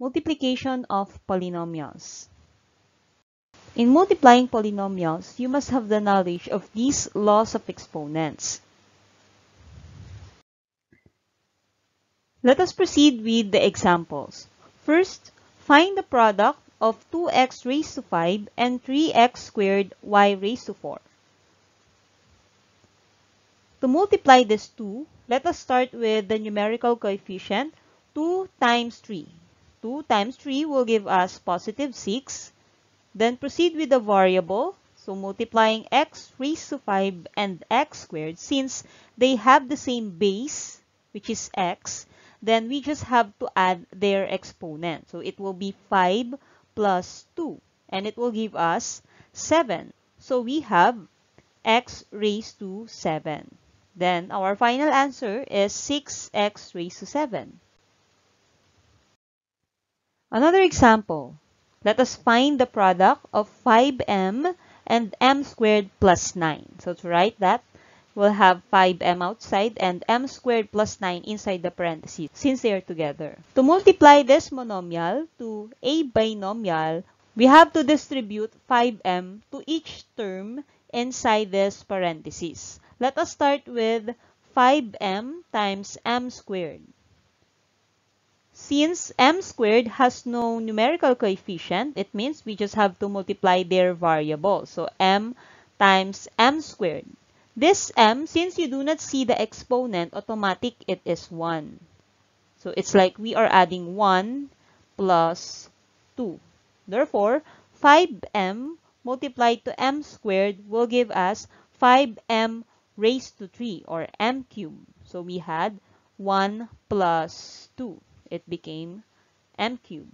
Multiplication of polynomials. In multiplying polynomials, you must have the knowledge of these laws of exponents. Let us proceed with the examples. First, find the product of 2x raised to 5 and 3x squared y raised to 4. To multiply this 2, let us start with the numerical coefficient 2 times 3. 2 times 3 will give us positive 6. Then proceed with the variable. So multiplying x raised to 5 and x squared, since they have the same base, which is x, then we just have to add their exponent. So it will be 5 plus 2, and it will give us 7. So we have x raised to 7. Then our final answer is 6x raised to 7. Another example. Let us find the product of 5m and m squared plus 9. So to write that, we'll have 5m outside and m squared plus 9 inside the parentheses since they are together. To multiply this monomial to a binomial, we have to distribute 5m to each term inside this parentheses. Let us start with 5m times m squared. Since m squared has no numerical coefficient, it means we just have to multiply their variable. So m times m squared. This m, since you do not see the exponent, automatic it is 1. So it's like we are adding 1 plus 2. Therefore, 5m multiplied to m squared will give us 5m raised to 3 or m cubed. So we had 1 plus 2 it became m cubed.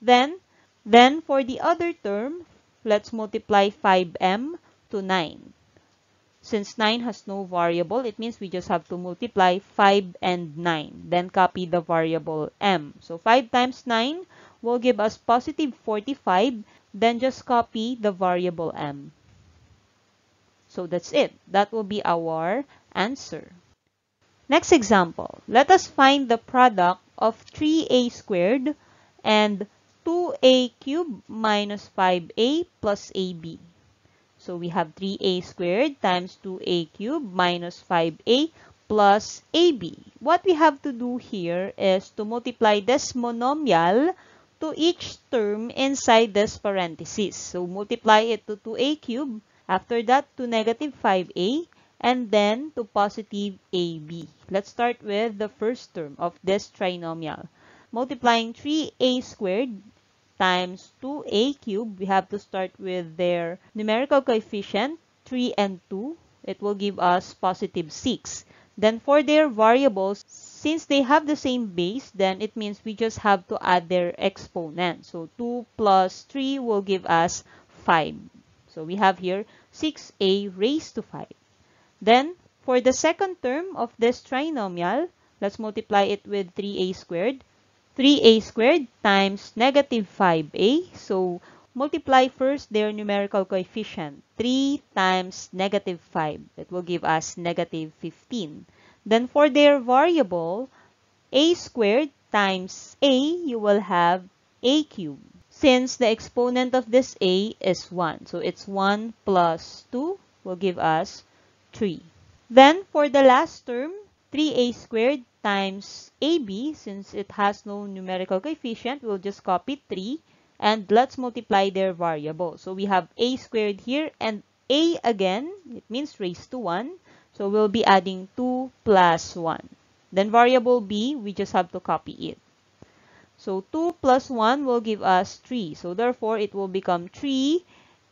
Then, then for the other term, let's multiply 5m to 9. Since 9 has no variable, it means we just have to multiply 5 and 9. Then copy the variable m. So 5 times 9 will give us positive 45. Then just copy the variable m. So that's it. That will be our answer. Next example. Let us find the product of 3a squared and 2a cubed minus 5a plus ab. So we have 3a squared times 2a cubed minus 5a plus ab. What we have to do here is to multiply this monomial to each term inside this parenthesis. So multiply it to 2a cubed, after that to negative 5a, and then to positive AB. Let's start with the first term of this trinomial. Multiplying 3a squared times 2a cubed, we have to start with their numerical coefficient, 3 and 2. It will give us positive 6. Then for their variables, since they have the same base, then it means we just have to add their exponent. So 2 plus 3 will give us 5. So we have here 6a raised to 5. Then, for the second term of this trinomial, let's multiply it with 3a squared. 3a squared times negative 5a. So, multiply first their numerical coefficient. 3 times negative 5. That will give us negative 15. Then, for their variable, a squared times a, you will have a cubed. Since the exponent of this a is 1. So, it's 1 plus 2 will give us 3. Then, for the last term, 3a squared times ab, since it has no numerical coefficient, we'll just copy 3 and let's multiply their variable. So we have a squared here and a again, it means raised to 1. So we'll be adding 2 plus 1. Then variable b, we just have to copy it. So 2 plus 1 will give us 3. So therefore, it will become 3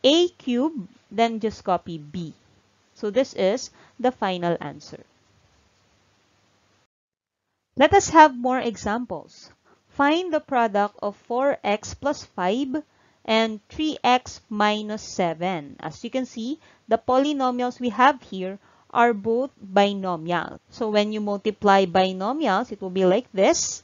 a cubed, then just copy b. So this is the final answer. Let us have more examples. Find the product of 4x plus 5 and 3x minus 7. As you can see, the polynomials we have here are both binomial. So when you multiply binomials, it will be like this.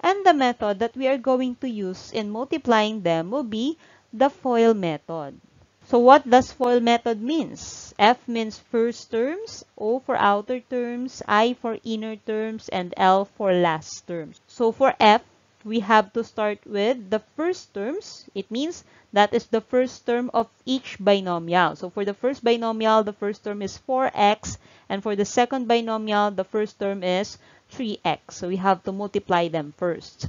And the method that we are going to use in multiplying them will be the FOIL method. So what does FOIL method means? F means first terms, O for outer terms, I for inner terms, and L for last terms. So for F, we have to start with the first terms. It means that is the first term of each binomial. So for the first binomial, the first term is 4x. And for the second binomial, the first term is 3x. So we have to multiply them first.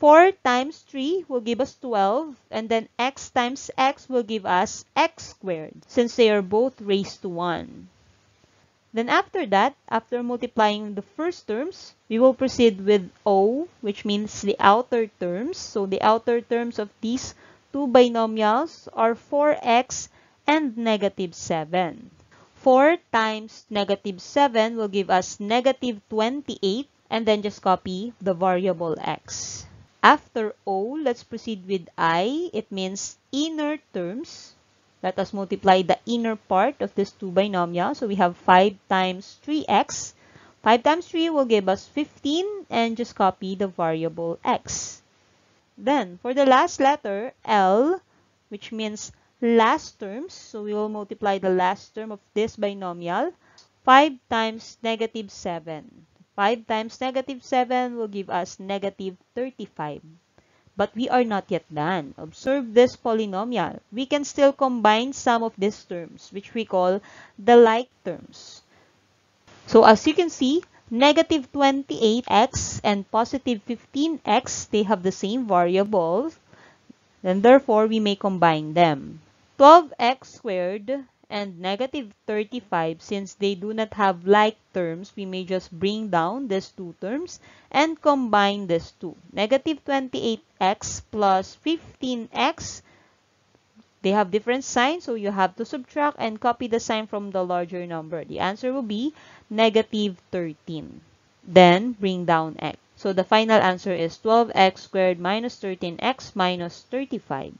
4 times 3 will give us 12. And then x times x will give us x squared since they are both raised to 1. Then after that, after multiplying the first terms, we will proceed with O, which means the outer terms. So the outer terms of these two binomials are 4x and negative 7. 4 times negative 7 will give us negative 28 and then just copy the variable x. After O, let's proceed with I. It means inner terms. Let us multiply the inner part of this two binomial. So we have 5 times 3x. 5 times 3 will give us 15 and just copy the variable x. Then, for the last letter, L, which means last terms, so we will multiply the last term of this binomial. 5 times negative 7. 5 times negative 7 will give us negative 35. But we are not yet done. Observe this polynomial. We can still combine some of these terms, which we call the like terms. So as you can see, negative 28x and positive 15x, they have the same variables. Then therefore, we may combine them. 12x squared and negative 35, since they do not have like terms, we may just bring down these two terms and combine these two. Negative 28x plus 15x, they have different signs, so you have to subtract and copy the sign from the larger number. The answer will be negative 13. Then, bring down x. So, the final answer is 12x squared minus 13x minus 35.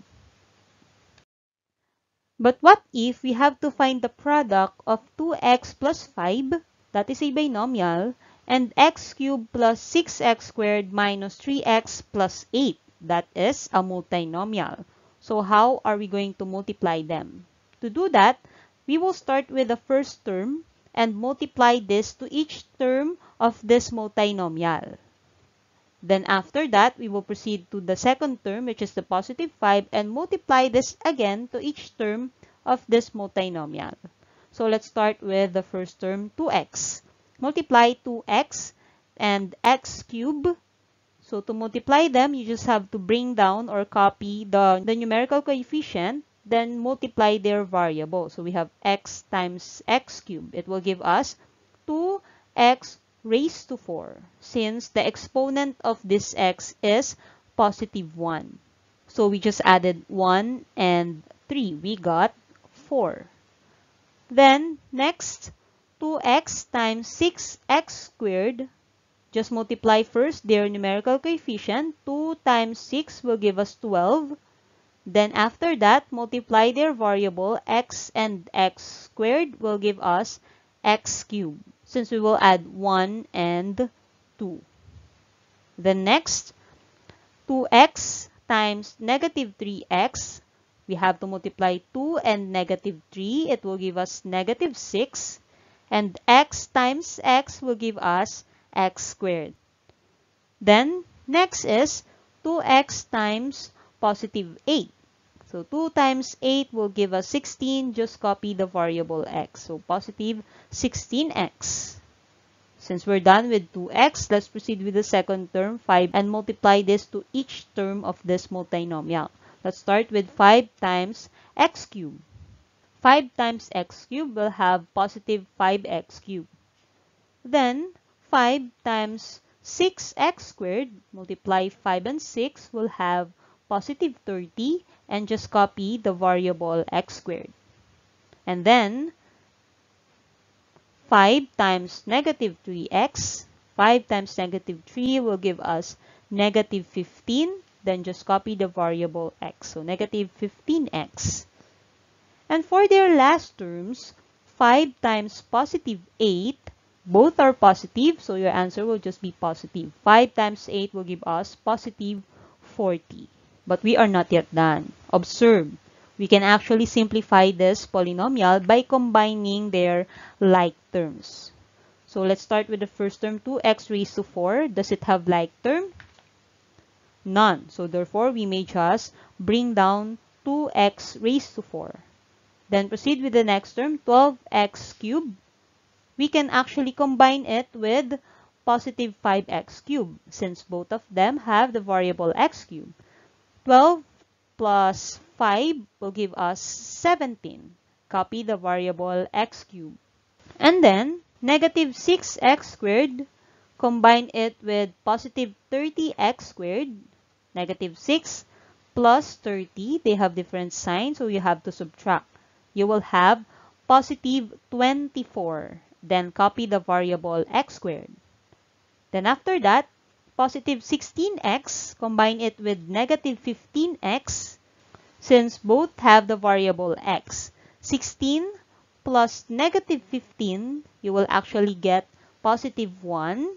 But what if we have to find the product of 2x plus 5, that is a binomial, and x cubed plus 6x squared minus 3x plus 8, that is a multinomial. So how are we going to multiply them? To do that, we will start with the first term and multiply this to each term of this multinomial. Then after that, we will proceed to the second term, which is the positive 5, and multiply this again to each term of this multinomial. So let's start with the first term, 2x. Multiply 2x and x cubed. So to multiply them, you just have to bring down or copy the, the numerical coefficient then multiply their variable. So we have x times x cubed. It will give us 2x raised to 4 since the exponent of this x is positive 1. So we just added 1 and 3. We got 4. Then next, 2x times 6x squared. Just multiply first their numerical coefficient. 2 times 6 will give us 12. Then after that, multiply their variable x and x squared will give us x cubed since we will add 1 and 2. The next, 2x times negative 3x. We have to multiply 2 and negative 3. It will give us negative 6. And x times x will give us x squared. Then, next is 2x times positive 8. So 2 times 8 will give us 16. Just copy the variable x. So positive 16x. Since we're done with 2x, let's proceed with the second term, 5, and multiply this to each term of this multinomial. Let's start with 5 times x cubed. 5 times x cubed will have positive 5x cubed. Then, 5 times 6x squared, multiply 5 and 6, will have positive 30 and just copy the variable x squared. And then 5 times negative 3x, 5 times negative 3 will give us negative 15. Then just copy the variable x. So negative 15x. And for their last terms, 5 times positive 8, both are positive, so your answer will just be positive. 5 times 8 will give us positive 40. But we are not yet done. Observe, we can actually simplify this polynomial by combining their like terms. So let's start with the first term, 2x raised to 4. Does it have like term? None. So therefore, we may just bring down 2x raised to 4. Then proceed with the next term, 12x cubed. We can actually combine it with positive 5x cubed since both of them have the variable x cubed. 12 plus 5 will give us 17. Copy the variable x cubed. And then, negative 6x squared, combine it with positive 30x squared, negative 6 plus 30, they have different signs, so you have to subtract. You will have positive 24. Then copy the variable x squared. Then after that, positive 16x, combine it with negative 15x, since both have the variable x. 16 plus negative 15, you will actually get positive 1.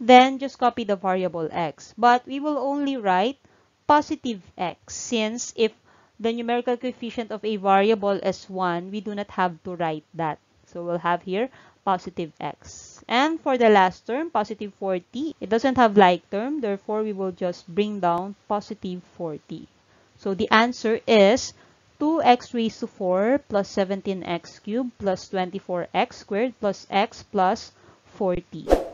Then just copy the variable x. But we will only write positive x since if the numerical coefficient of a variable is 1, we do not have to write that. So we'll have here positive x. And for the last term, positive 40, it doesn't have like term, therefore we will just bring down positive 40. So the answer is 2x raised to 4 plus 17x cubed plus 24x squared plus x plus 40.